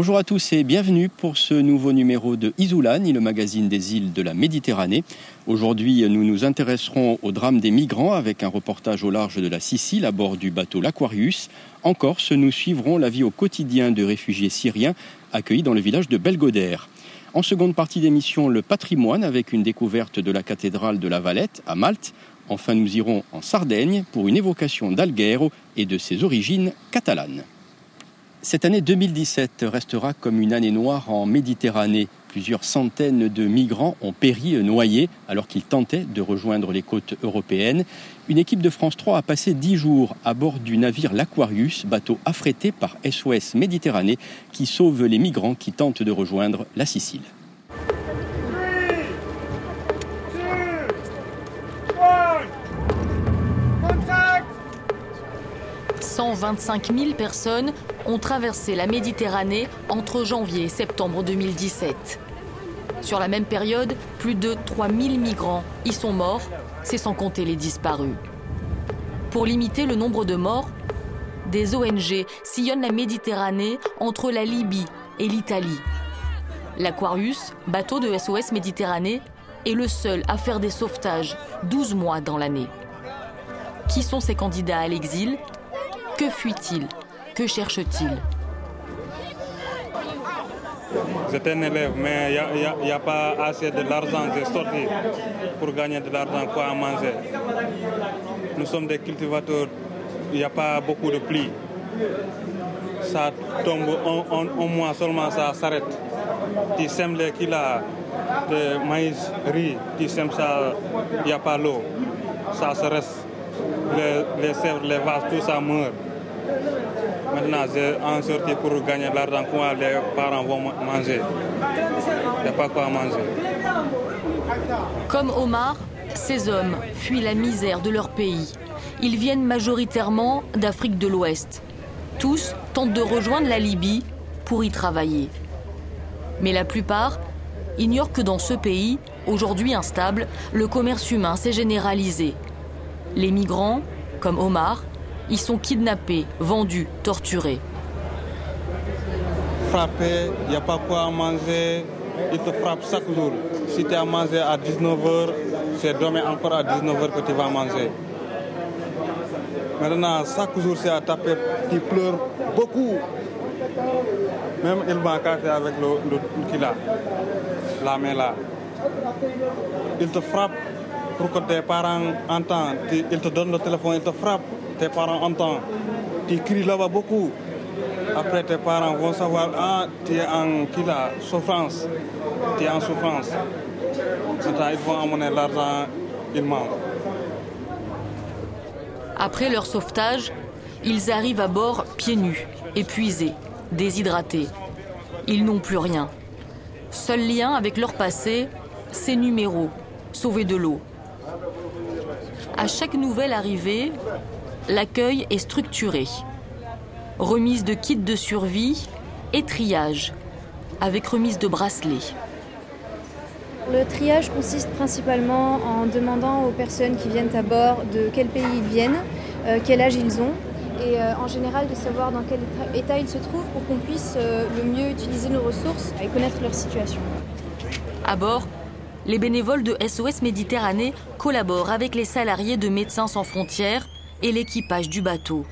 Bonjour à tous et bienvenue pour ce nouveau numéro de Isoulani, le magazine des îles de la Méditerranée. Aujourd'hui, nous nous intéresserons au drame des migrants avec un reportage au large de la Sicile à bord du bateau l'Aquarius. En Corse, nous suivrons la vie au quotidien de réfugiés syriens accueillis dans le village de Belgodère. En seconde partie d'émission, le patrimoine avec une découverte de la cathédrale de la Valette à Malte. Enfin, nous irons en Sardaigne pour une évocation d'Alghero et de ses origines catalanes. Cette année 2017 restera comme une année noire en Méditerranée. Plusieurs centaines de migrants ont péri noyés alors qu'ils tentaient de rejoindre les côtes européennes. Une équipe de France 3 a passé dix jours à bord du navire l'Aquarius, bateau affrété par SOS Méditerranée qui sauve les migrants qui tentent de rejoindre la Sicile. 125 000 personnes ont traversé la Méditerranée entre janvier et septembre 2017. Sur la même période, plus de 3 000 migrants y sont morts, c'est sans compter les disparus. Pour limiter le nombre de morts, des ONG sillonnent la Méditerranée entre la Libye et l'Italie. L'Aquarius, bateau de SOS Méditerranée, est le seul à faire des sauvetages 12 mois dans l'année. Qui sont ces candidats à l'exil? Que fuit-il? Que cherche-t-il? J'étais un élève, mais il n'y a, pas assez de l'argent. J'ai sorti pour gagner de l'argent, quoi à manger. Nous sommes des cultivateurs, il n'y a pas beaucoup de pluie. Ça tombe un, mois seulement, ça s'arrête. Tu sèmes les kilos de maïs, riz, tu sèmes ça, il n'y a pas l'eau. Ça se reste. Les, les sèvres, les vases, tout ça meurt. Maintenant, j'ai en pour gagner l'argent. Les parents vont manger Il n'y a pas quoi manger. Comme Omar, ces hommes fuient la misère de leur pays. Ils viennent majoritairement d'Afrique de l'Ouest. Tous tentent de rejoindre la Libye pour y travailler. Mais la plupart ignorent que dans ce pays, aujourd'hui instable, le commerce humain s'est généralisé. Les migrants, comme Omar, ils sont kidnappés, vendus, torturés. Frappé, il n'y a pas quoi manger, ils te frappent chaque jour. Si tu as mangé à 19h, c'est demain encore à 19h que tu vas manger. Maintenant, chaque jour, c'est à taper, tu pleures beaucoup. Même il m'a cassé avec le, le qu'il a, la main là. Il te frappe pour que tes parents entendent. Il te donne le téléphone, il te frappe tes parents entendent, tu cries là-bas beaucoup. Après, tes parents vont savoir, ah, tu es en souffrance. Tu es en souffrance. Maintenant, ils vont amener l'argent, ils mangent. Après leur sauvetage, ils arrivent à bord pieds nus, épuisés, déshydratés. Ils n'ont plus rien. Seul lien avec leur passé, ces numéros, sauvés de l'eau. À chaque nouvelle arrivée, l'accueil est structuré. Remise de kits de survie et triage, avec remise de bracelets. Le triage consiste principalement en demandant aux personnes qui viennent à bord de quel pays ils viennent, euh, quel âge ils ont et euh, en général de savoir dans quel état ils se trouvent pour qu'on puisse euh, le mieux utiliser nos ressources et connaître leur situation. À bord, les bénévoles de SOS Méditerranée collaborent avec les salariés de Médecins sans frontières et l'équipage du bateau.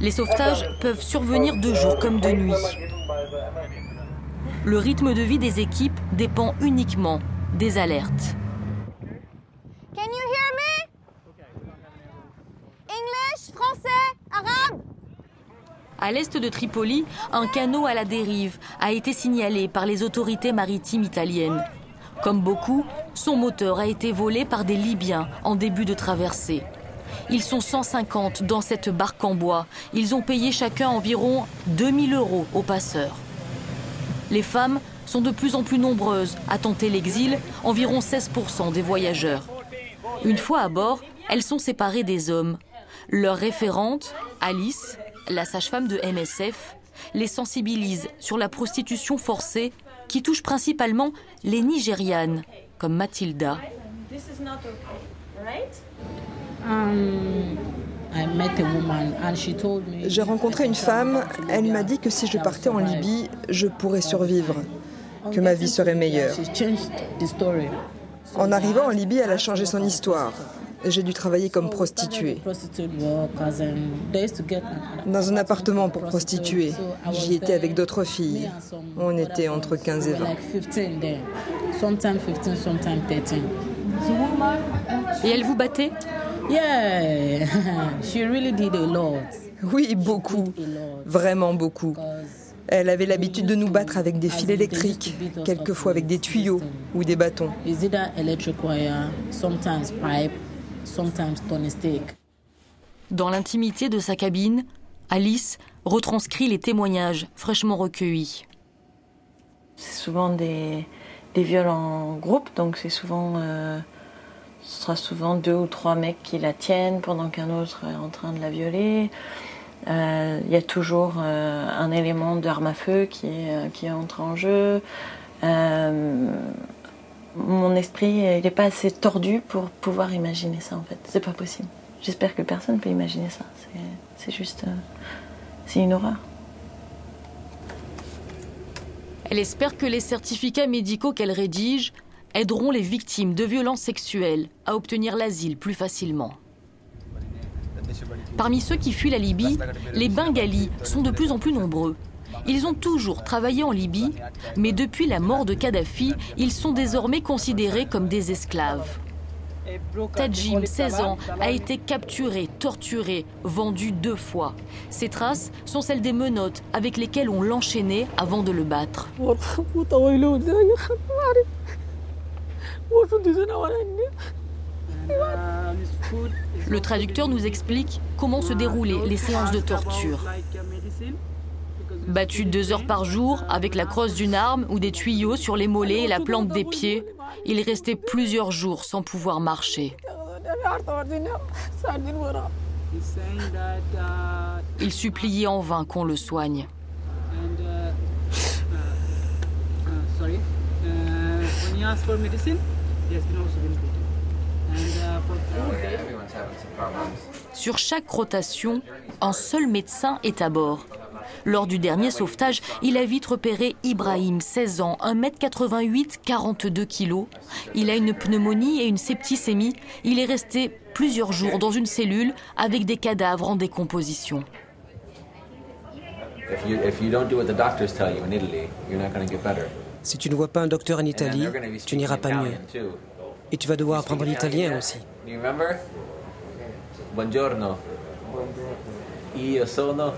Les sauvetages peuvent survenir de jour comme de nuit. Le rythme de vie des équipes dépend uniquement des alertes. Can you hear me? English, français, arabe? À l'est de Tripoli, un canot à la dérive a été signalé par les autorités maritimes italiennes. Comme beaucoup, son moteur a été volé par des Libyens en début de traversée. Ils sont 150 dans cette barque en bois. Ils ont payé chacun environ 2000 euros aux passeurs. Les femmes sont de plus en plus nombreuses à tenter l'exil, environ 16% des voyageurs. Une fois à bord, elles sont séparées des hommes. Leur référente, Alice, la sage-femme de MSF, les sensibilise sur la prostitution forcée qui touche principalement les Nigérianes, comme Mathilda. Um, J'ai rencontré une femme, elle m'a dit que si je partais en Libye, je pourrais survivre, que ma vie serait meilleure. En arrivant en Libye, elle a changé son histoire. J'ai dû travailler comme prostituée. Dans un appartement pour prostituées. J'y étais avec d'autres filles. On était entre 15 et 20. Et elle vous battait? Oui, beaucoup. Vraiment beaucoup. Elle avait l'habitude de nous battre avec des fils électriques, quelquefois avec des tuyaux ou des bâtons. Dans l'intimité de sa cabine, Alice retranscrit les témoignages fraîchement recueillis. C'est souvent des, des viols en groupe, donc c'est souvent, euh, ce sera souvent deux ou trois mecs qui la tiennent pendant qu'un autre est en train de la violer. Euh, il y a toujours euh, un élément d'arme à feu qui, qui entre en jeu. Mon esprit n'est pas assez tordu pour pouvoir imaginer ça en fait. C'est pas possible. J'espère que personne ne peut imaginer ça. C'est juste. c'est une horreur. Elle espère que les certificats médicaux qu'elle rédige aideront les victimes de violences sexuelles à obtenir l'asile plus facilement. Parmi ceux qui fuient la Libye, les Bengalis sont de plus en plus nombreux. Ils ont toujours travaillé en Libye, mais depuis la mort de Kadhafi, ils sont désormais considérés comme des esclaves. Tajim, 16 ans, a été capturé, torturé, vendu deux fois. Ses traces sont celles des menottes avec lesquelles on l'enchaînait avant de le battre. Le traducteur nous explique comment se déroulaient les séances de torture. Battu deux heures par jour avec la crosse d'une arme ou des tuyaux sur les mollets et la plante des pieds, il restait plusieurs jours sans pouvoir marcher. Il suppliait en vain qu'on le soigne. Sur chaque rotation, un seul médecin est à bord. Lors du dernier sauvetage, il a vite repéré Ibrahim, 16 ans, 1m88, 42 kg. Il a une pneumonie et une septicémie. Il est resté plusieurs jours dans une cellule avec des cadavres en décomposition. Si tu ne vois pas un docteur en Italie, tu n'iras pas mieux. Et tu vas devoir apprendre l'italien aussi. Buongiorno. Io sono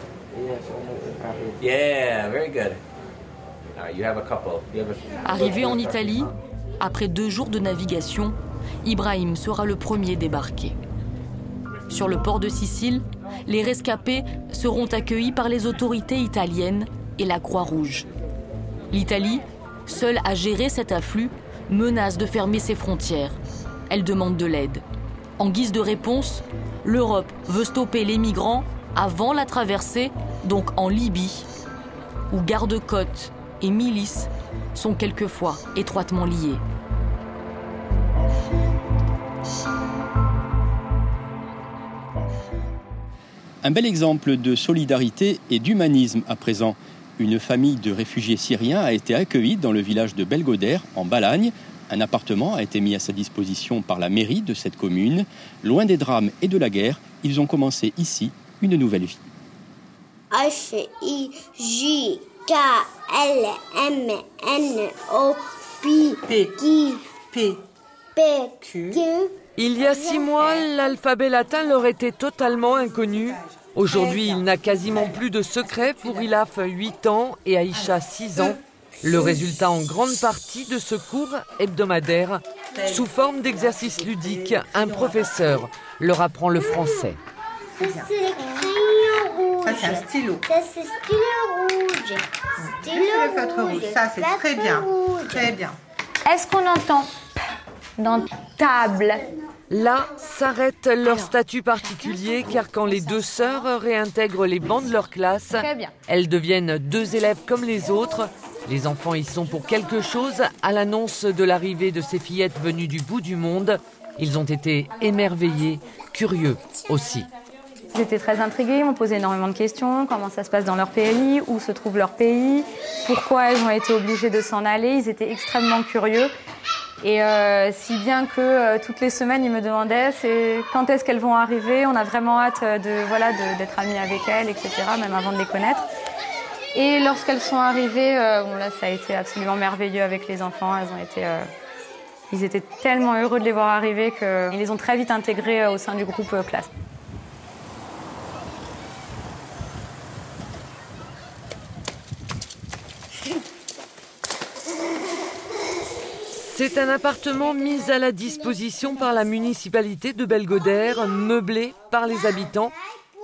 Arrivé en Italie, après deux jours de navigation, Ibrahim sera le premier débarqué. Sur le port de Sicile, les rescapés seront accueillis par les autorités italiennes et la Croix-Rouge. L'Italie, seule à gérer cet afflux, menace de fermer ses frontières. Elle demande de l'aide. En guise de réponse, l'Europe veut stopper les migrants avant la traversée, donc en Libye, où garde-côtes et milices sont quelquefois étroitement liés. Un bel exemple de solidarité et d'humanisme à présent. Une famille de réfugiés syriens a été accueillie dans le village de Belgodère, en Balagne. Un appartement a été mis à sa disposition par la mairie de cette commune. Loin des drames et de la guerre, ils ont commencé ici une nouvelle vie. H I J K L M N O P P P Q Il y a six mois, l'alphabet latin leur était totalement inconnu. Aujourd'hui, il n'a quasiment plus de secret pour Ilaf, 8 ans, et Aïcha, 6 ans. Le résultat en grande partie de ce cours hebdomadaire, sous forme d'exercice ludique, un professeur leur apprend le français. Ça, c'est rouge. Ça, c'est un stylo. Ça, c'est stylo rouge. Stylo le feutre rouge. Ça, c'est très bien. Très bien. Est-ce qu'on entend dans table? Là s'arrête leur statut particulier car quand les deux sœurs réintègrent les bancs de leur classe, elles deviennent deux élèves comme les autres. Les enfants y sont pour quelque chose à l'annonce de l'arrivée de ces fillettes venues du bout du monde. Ils ont été émerveillés, curieux aussi. Ils étaient très intrigués, ils m'ont posé énormément de questions, comment ça se passe dans leur pays, où se trouve leur pays, pourquoi elles ont été obligées de s'en aller? Ils étaient extrêmement curieux. Et euh, si bien que euh, toutes les semaines, ils me demandaient c'est quand est-ce qu'elles vont arriver? On a vraiment hâte de voilà d'être amis avec elles, etc. Même avant de les connaître. Et lorsqu'elles sont arrivées, euh, bon là, ça a été absolument merveilleux avec les enfants. Elles ont été, ils étaient tellement heureux de les voir arriver qu'ils les ont très vite intégrés au sein du groupe classe. C'est un appartement mis à la disposition par la municipalité de Belgodère, meublé par les habitants,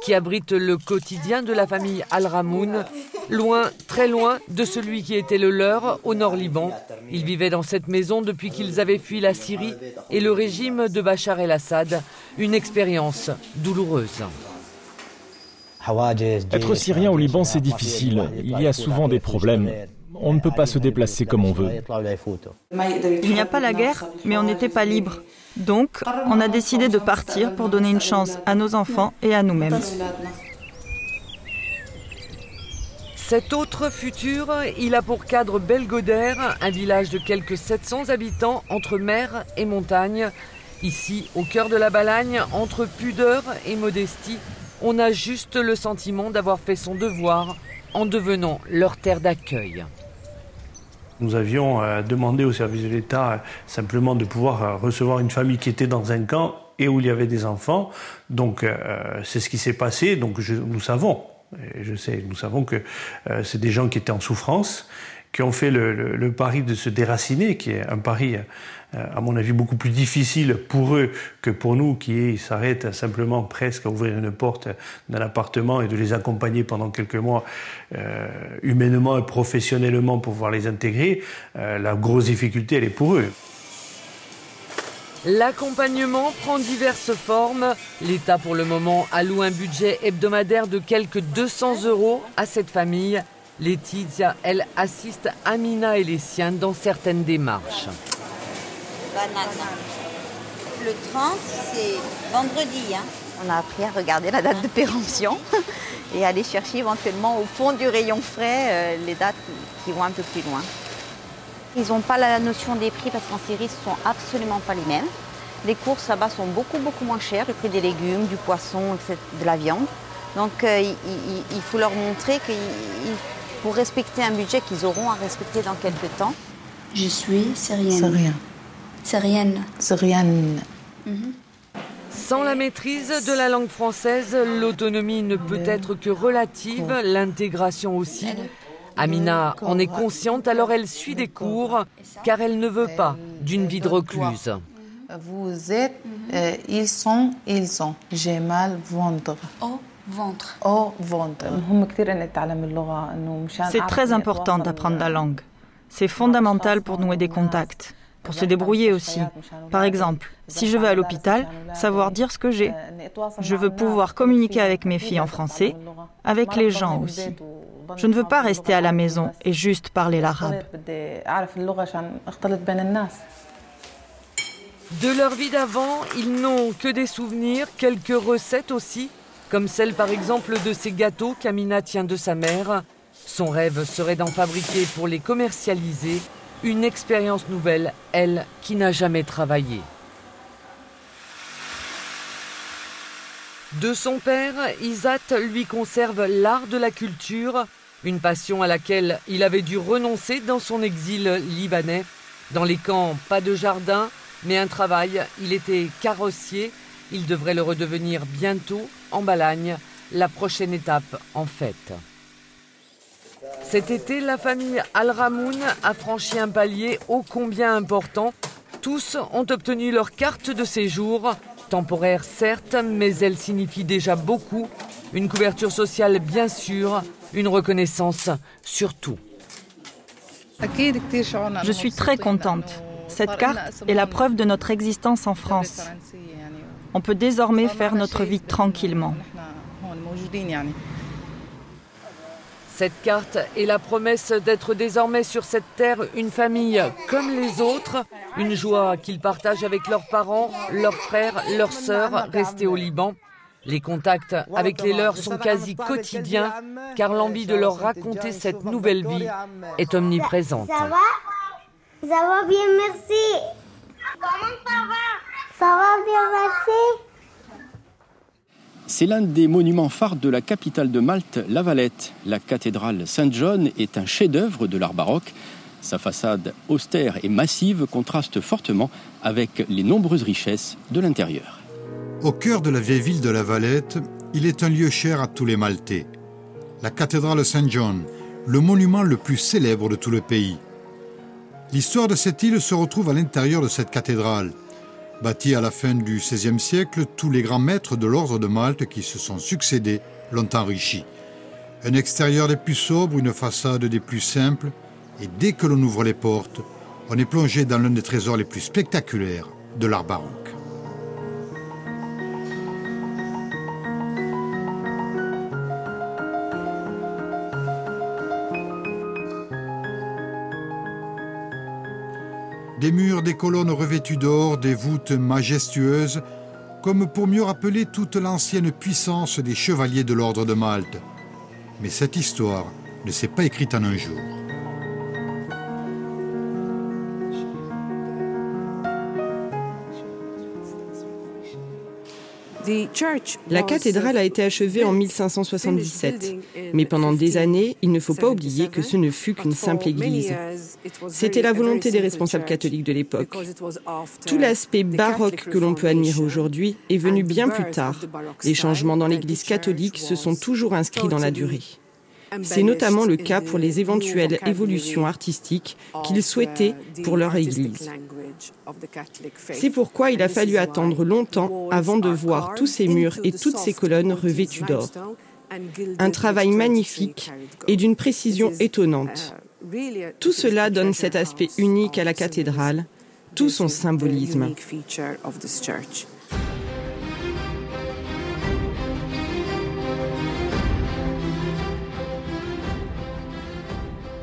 qui abrite le quotidien de la famille Al-Ramoun, loin, très loin de celui qui était le leur au nord Liban. Ils vivaient dans cette maison depuis qu'ils avaient fui la Syrie et le régime de Bachar el-Assad, une expérience douloureuse. Être syrien au Liban, c'est difficile. Il y a souvent des problèmes. On ne peut pas se déplacer comme on veut. Il n'y a pas la guerre, mais on n'était pas libre. Donc, on a décidé de partir pour donner une chance à nos enfants et à nous-mêmes. Cet autre futur, il a pour cadre Belgodère, un village de quelques 700 habitants entre mer et montagne. Ici, au cœur de la Balagne, entre pudeur et modestie, on a juste le sentiment d'avoir fait son devoir en devenant leur terre d'accueil. Nous avions euh, demandé au service de l'État euh, simplement de pouvoir euh, recevoir une famille qui était dans un camp et où il y avait des enfants. Donc c'est ce qui s'est passé. Donc nous savons, je sais, nous savons que c'est des gens qui étaient en souffrance, qui ont fait le, pari de se déraciner, qui est un pari euh, à mon avis, beaucoup plus difficile pour eux que pour nous qui s'arrêtent simplement presque à ouvrir une porte d'un appartement et de les accompagner pendant quelques mois euh, humainement et professionnellement pour pouvoir les intégrer. Euh, la grosse difficulté, elle est pour eux. L'accompagnement prend diverses formes. L'État, pour le moment, alloue un budget hebdomadaire de quelques 200 euros à cette famille. Laetitia, elle assiste Amina et les siens dans certaines démarches. Le 30, c'est vendredi. Hein. On a appris à regarder la date de péremption et aller chercher éventuellement au fond du rayon frais euh, les dates qui vont un peu plus loin. Ils n'ont pas la notion des prix parce qu'en Syrie, ce ne sont absolument pas les mêmes. Les courses là-bas sont beaucoup, beaucoup moins chères, le prix des légumes, du poisson, de la viande. Donc euh, il, faut leur montrer que pour respecter un budget qu'ils auront à respecter dans quelques temps. Je suis syrienne. Syrienne. Syrienne. Mhm. Sans la maîtrise de la langue française, l'autonomie ne peut être que relative, l'intégration aussi. Amina en est consciente, alors elle suit des cours, car elle ne veut pas d'une vie de recluse. Vous êtes, euh, ils sont, ils sont. J'ai mal ventre. Au ventre. Au ventre. C'est très important d'apprendre la langue. C'est fondamental pour nouer des contacts pour se débrouiller aussi. Par exemple, si je vais à l'hôpital, savoir dire ce que j'ai. Je veux pouvoir communiquer avec mes filles en français, avec les gens aussi. Je ne veux pas rester à la maison et juste parler l'arabe. De leur vie d'avant, ils n'ont que des souvenirs, quelques recettes aussi, comme celle par exemple de ces gâteaux qu'Amina tient de sa mère. Son rêve serait d'en fabriquer pour les commercialiser une expérience nouvelle, elle qui n'a jamais travaillé. De son père, Isat lui conserve l'art de la culture, une passion à laquelle il avait dû renoncer dans son exil libanais. Dans les camps, pas de jardin, mais un travail. Il était carrossier. Il devrait le redevenir bientôt en Balagne, la prochaine étape en fait. Cet été, la famille Al-Ramoun a franchi un palier ô combien important. Tous ont obtenu leur carte de séjour, temporaire certes, mais elle signifie déjà beaucoup. Une couverture sociale bien sûr, une reconnaissance surtout. Je suis très contente. Cette carte est la preuve de notre existence en France. On peut désormais faire notre vie tranquillement. Cette carte est la promesse d'être désormais sur cette terre une famille comme les autres, une joie qu'ils partagent avec leurs parents, leurs frères, leurs sœurs restés au Liban. Les contacts avec les leurs sont quasi quotidiens car l'envie de leur raconter cette nouvelle vie est omniprésente. Ça va Ça va bien, merci. Comment ça va Ça va bien, merci. C'est l'un des monuments phares de la capitale de Malte, La Valette. La cathédrale Saint-John est un chef-d'œuvre de l'art baroque. Sa façade austère et massive contraste fortement avec les nombreuses richesses de l'intérieur. Au cœur de la vieille ville de La Valette, il est un lieu cher à tous les Maltais. La cathédrale Saint-John, le monument le plus célèbre de tout le pays. L'histoire de cette île se retrouve à l'intérieur de cette cathédrale. Bâtie à la fin du XVIe siècle, tous les grands maîtres de l'ordre de Malte qui se sont succédés l'ont enrichi. Un extérieur des plus sobres, une façade des plus simples, et dès que l'on ouvre les portes, on est plongé dans l'un des trésors les plus spectaculaires de l'art. Des murs, des colonnes revêtues d'or, des voûtes majestueuses, comme pour mieux rappeler toute l'ancienne puissance des chevaliers de l'ordre de Malte. Mais cette histoire ne s'est pas écrite en un jour. La cathédrale a été achevée en 1577, mais pendant des années, il ne faut pas oublier que ce ne fut qu'une simple église. C'était la volonté des responsables catholiques de l'époque. Tout l'aspect baroque que l'on peut admirer aujourd'hui est venu bien plus tard. Les changements dans l'église catholique se sont toujours inscrits dans la durée. C'est notamment le cas pour les éventuelles évolutions artistiques qu'ils souhaitaient pour leur Église. C'est pourquoi il a fallu attendre longtemps avant de voir tous ces murs et toutes ces colonnes revêtues d'or. Un travail magnifique et d'une précision étonnante. Tout cela donne cet aspect unique à la cathédrale, tout son symbolisme.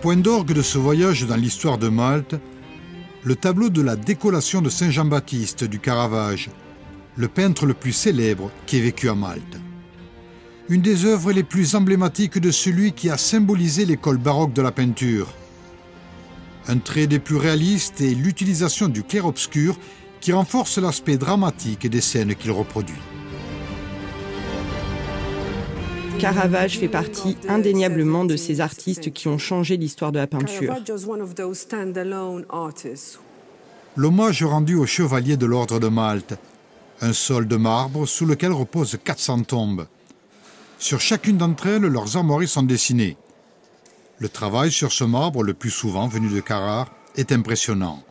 Point d'orgue de ce voyage dans l'histoire de Malte, le tableau de la décollation de Saint Jean-Baptiste du Caravage, le peintre le plus célèbre qui ait vécu à Malte. Une des œuvres les plus emblématiques de celui qui a symbolisé l'école baroque de la peinture. Un trait des plus réalistes est l'utilisation du clair-obscur qui renforce l'aspect dramatique des scènes qu'il reproduit. Caravage fait partie indéniablement de ces artistes qui ont changé l'histoire de la peinture. L'hommage rendu aux chevaliers de l'ordre de Malte, un sol de marbre sous lequel reposent 400 tombes. Sur chacune d'entre elles, leurs armoiries sont dessinées. Le travail sur ce marbre, le plus souvent venu de Carrare, est impressionnant.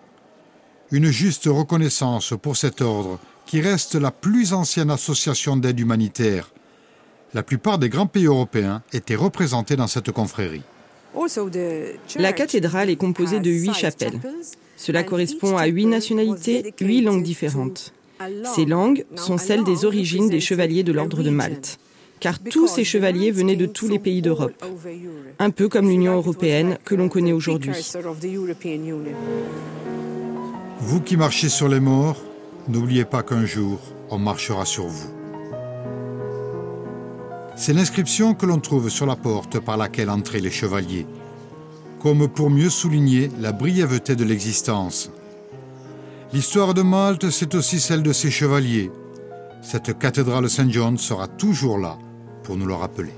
Une juste reconnaissance pour cet ordre qui reste la plus ancienne association d'aide humanitaire la plupart des grands pays européens étaient représentés dans cette confrérie. La cathédrale est composée de huit chapelles. Cela correspond à huit nationalités, huit langues différentes. Ces langues sont celles des origines des chevaliers de l'ordre de Malte, car tous ces chevaliers venaient de tous les pays d'Europe, un peu comme l'Union européenne que l'on connaît aujourd'hui. Vous qui marchez sur les morts, n'oubliez pas qu'un jour, on marchera sur vous. C'est l'inscription que l'on trouve sur la porte par laquelle entraient les chevaliers, comme pour mieux souligner la brièveté de l'existence. L'histoire de Malte, c'est aussi celle de ses chevaliers. Cette cathédrale Saint-John sera toujours là pour nous le rappeler.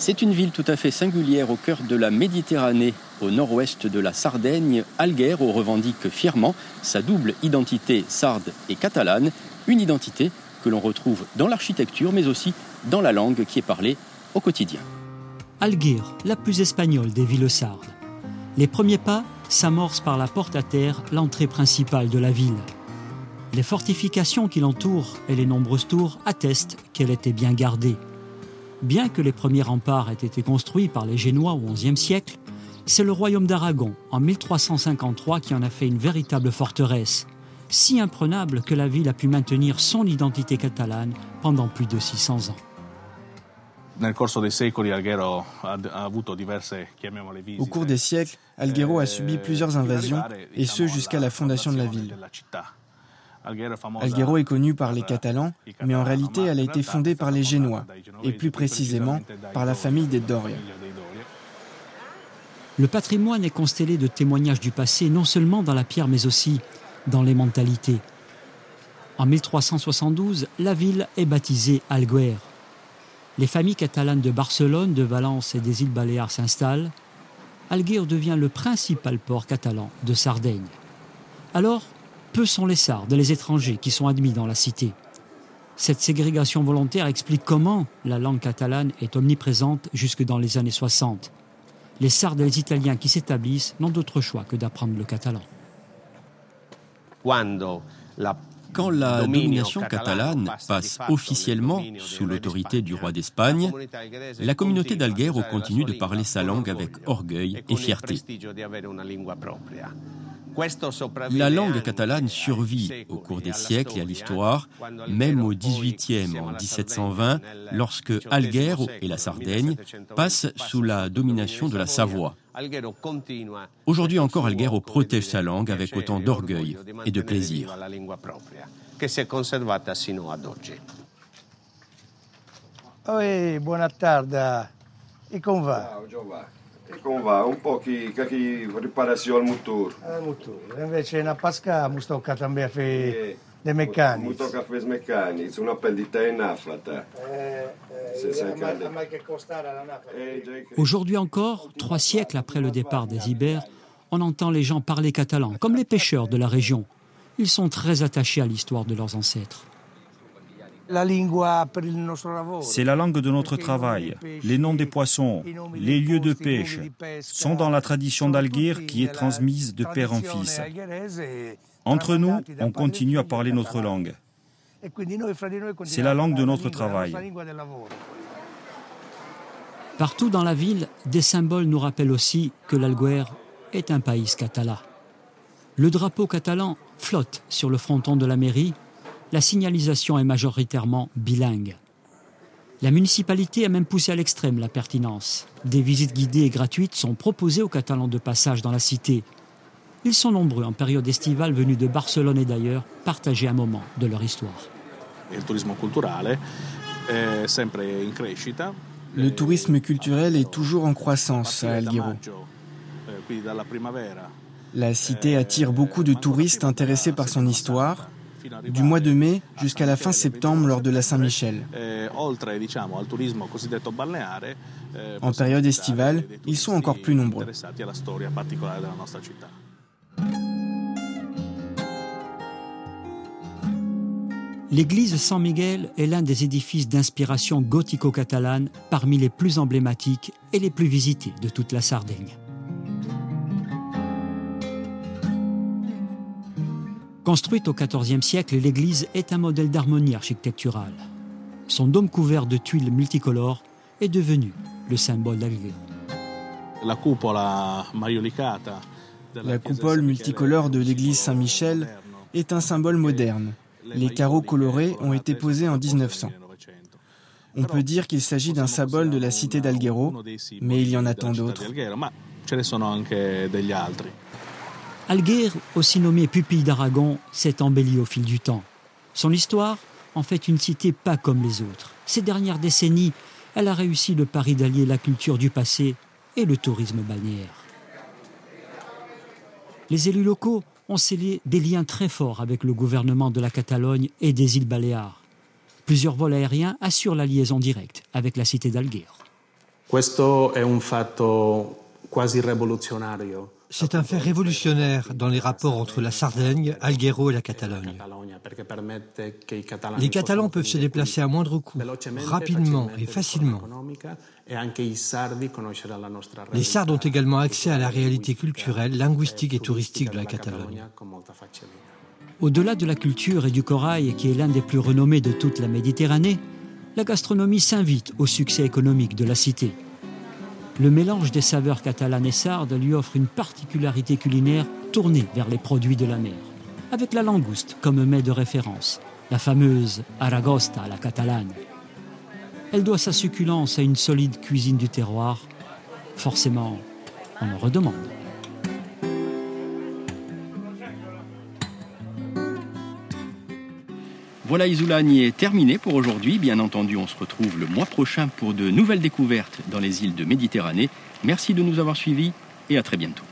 C'est une ville tout à fait singulière au cœur de la Méditerranée, au nord-ouest de la Sardaigne. Alguero revendique fièrement sa double identité sarde et catalane, une identité que l'on retrouve dans l'architecture mais aussi dans la langue qui est parlée au quotidien. Alguer, la plus espagnole des villes sardes. Les premiers pas s'amorcent par la porte à terre, l'entrée principale de la ville. Les fortifications qui l'entourent et les nombreuses tours attestent qu'elle était bien gardée. Bien que les premiers remparts aient été construits par les Génois au XIe siècle, c'est le royaume d'Aragon, en 1353, qui en a fait une véritable forteresse, si imprenable que la ville a pu maintenir son identité catalane pendant plus de 600 ans. Au cours des siècles, Alghero a subi plusieurs invasions, et ce jusqu'à la fondation de la ville. Alghero est connue par les Catalans, mais en réalité elle a été fondée par les Génois, et plus précisément par la famille des Doria. Le patrimoine est constellé de témoignages du passé, non seulement dans la pierre, mais aussi dans les mentalités. En 1372, la ville est baptisée Alguer. Les familles catalanes de Barcelone, de Valence et des îles Baléares s'installent. Alguer devient le principal port catalan de Sardaigne. Alors, peu sont les Sardes, les étrangers qui sont admis dans la cité. Cette ségrégation volontaire explique comment la langue catalane est omniprésente jusque dans les années 60. Les Sardes et les Italiens qui s'établissent n'ont d'autre choix que d'apprendre le catalan. Quand la domination catalane passe officiellement sous l'autorité du roi d'Espagne, la communauté d'Alguero continue de parler sa langue avec orgueil et fierté. La langue catalane survit au cours des siècles et à l'histoire, même au XVIIIe, en 1720, lorsque Alghero et la Sardaigne passent sous la domination de la Savoie. Aujourd'hui encore, Alghero protège sa langue avec autant d'orgueil et de plaisir. Oui, buona tarda. E come va? E come va? Un po' che, che riparazione al motore. Al motore. Invece una pasca mi tocca também a fare dei meccanici. Mi tocca a fare meccanici, una pendita in nafata. Aujourd'hui encore, trois siècles après le départ des Ibères, on entend les gens parler catalan, comme les pêcheurs de la région. Ils sont très attachés à l'histoire de leurs ancêtres. C'est la langue de notre travail. Les noms des poissons, les lieux de pêche sont dans la tradition d'Alguir qui est transmise de père en fils. Entre nous, on continue à parler notre langue. C'est la langue de notre travail. Partout dans la ville, des symboles nous rappellent aussi que l'Alguer est un pays catalan. Le drapeau catalan flotte sur le fronton de la mairie la signalisation est majoritairement bilingue. La municipalité a même poussé à l'extrême la pertinence. Des visites guidées et gratuites sont proposées aux Catalans de passage dans la cité. Ils sont nombreux en période estivale venus de Barcelone et d'ailleurs partager un moment de leur histoire. Le tourisme culturel est toujours en croissance à Alghero. La cité attire beaucoup de touristes intéressés par son histoire, du mois de mai jusqu'à la fin septembre lors de la Saint-Michel. En période estivale, ils sont encore plus nombreux. L'église San Miguel est l'un des édifices d'inspiration gothico-catalane parmi les plus emblématiques et les plus visités de toute la Sardaigne. Construite au XIVe siècle, l'église est un modèle d'harmonie architecturale. Son dôme couvert de tuiles multicolores est devenu le symbole d'Alghero. La coupole multicolore de l'église Saint-Michel est un symbole moderne. Les carreaux colorés ont été posés en 1900. On peut dire qu'il s'agit d'un symbole de la cité d'Alghero, mais il y en a tant d'autres. Alguer, aussi nommé pupille d'Aragon, s'est embelli au fil du temps. Son histoire en fait une cité pas comme les autres. Ces dernières décennies, elle a réussi le pari d'allier la culture du passé et le tourisme balnéaire. Les élus locaux ont scellé des liens très forts avec le gouvernement de la Catalogne et des îles Baléares. Plusieurs vols aériens assurent la liaison directe avec la cité d'Alguer. Questo un fatto quasi rivoluzionario. C'est un fait révolutionnaire dans les rapports entre la Sardaigne, Alghero et la Catalogne. Les Catalans peuvent se déplacer à moindre coût, rapidement et facilement. Les Sardes ont également accès à la réalité culturelle, linguistique et touristique de la Catalogne. Au-delà de la culture et du corail, qui est l'un des plus renommés de toute la Méditerranée, la gastronomie s'invite au succès économique de la cité. Le mélange des saveurs catalanes et sardes lui offre une particularité culinaire tournée vers les produits de la mer, avec la langouste comme mets de référence, la fameuse aragosta à la catalane. Elle doit sa succulence à une solide cuisine du terroir. Forcément, on en redemande. Voilà, Isoulani est terminé pour aujourd'hui. Bien entendu, on se retrouve le mois prochain pour de nouvelles découvertes dans les îles de Méditerranée. Merci de nous avoir suivis et à très bientôt.